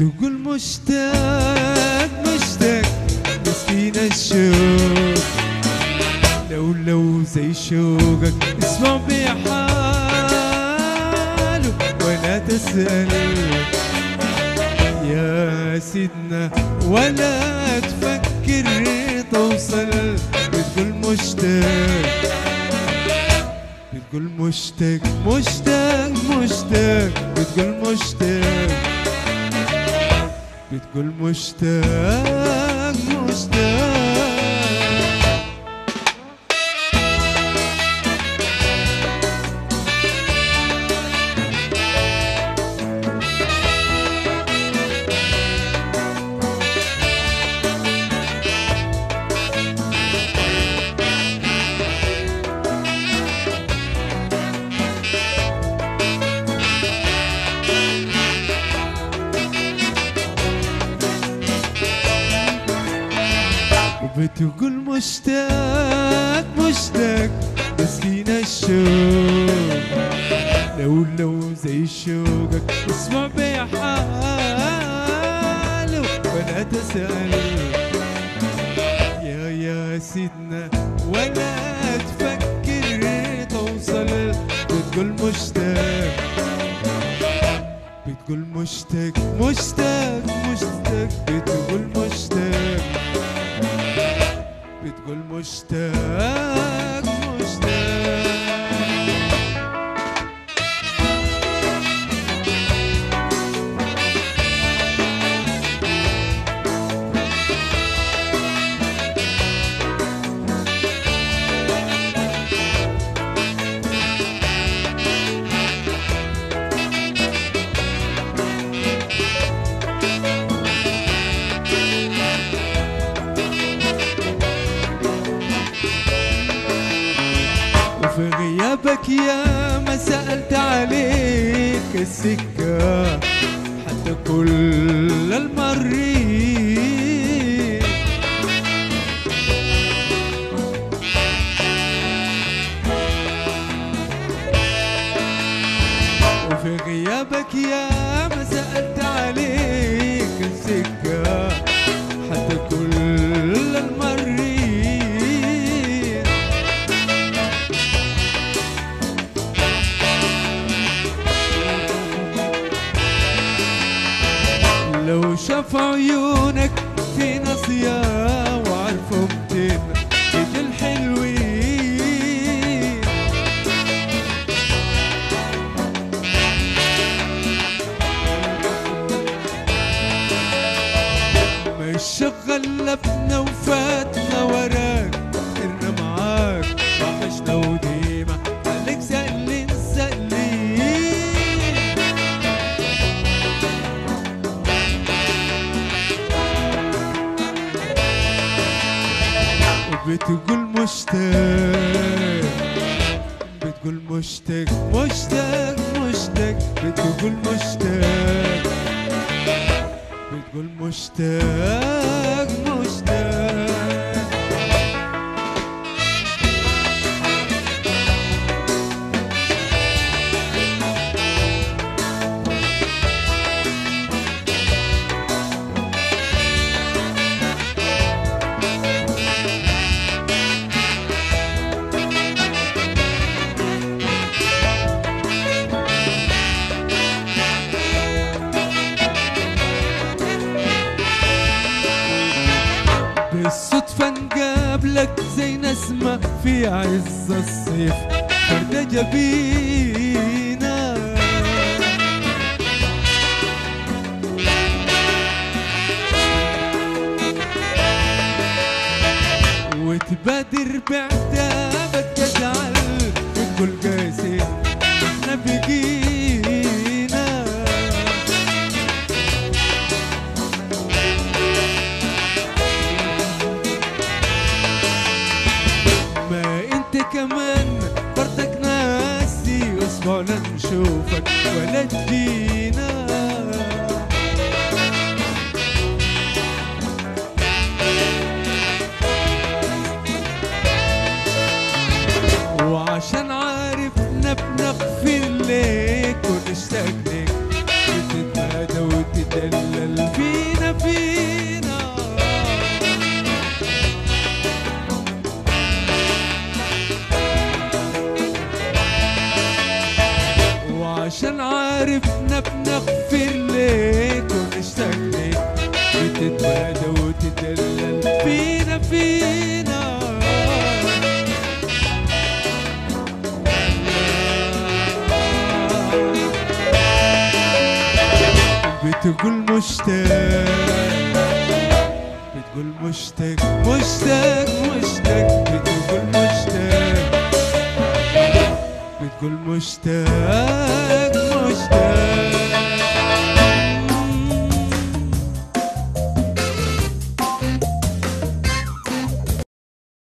بتقول مشتاق مشتاق مسكين الشوق لو لو زي شوقك اسمع بحاله ولا تسأل يا سيدنا ولا تفكر توصل. بتقول مشتاق بتقول مشتاق مشتاق مشتاق. بتقول مشتاق. بتقول مشتاق مشتاق. وبتقول مشتاق مشتاق مسكين الشوق. لو لو زي شوقك اسمع بحاله ولا تسأل يا يا سيدنا ولا تفكر توصل بتقول مشتاق. بتقول مشتاق مشتاق بتقول مشتاق. غيابك يا ما سألت عليك السكة. حتى كل المرين شاف عيونك في نصيا وعرفوا متين بيت الحلوين. مش غلبنا وفاتنا وبتقول مشتاق بتقول مشتاق مشتاق مشتاق بتقول مشتاق بتقول مشتاق. نسمة في عز الصيف. وردة جبينة. وتبادر بعتابك تزعل وتقول قاسي إحنا بقينا لا نشوفك ولا تجينا وعشان بتتبادى وتدلل فينا فينا. بتقول مشتاق بتقول مشتاق مشتاق مشتاق. بتقول مشتاق بتقول مشتاق مشتاق.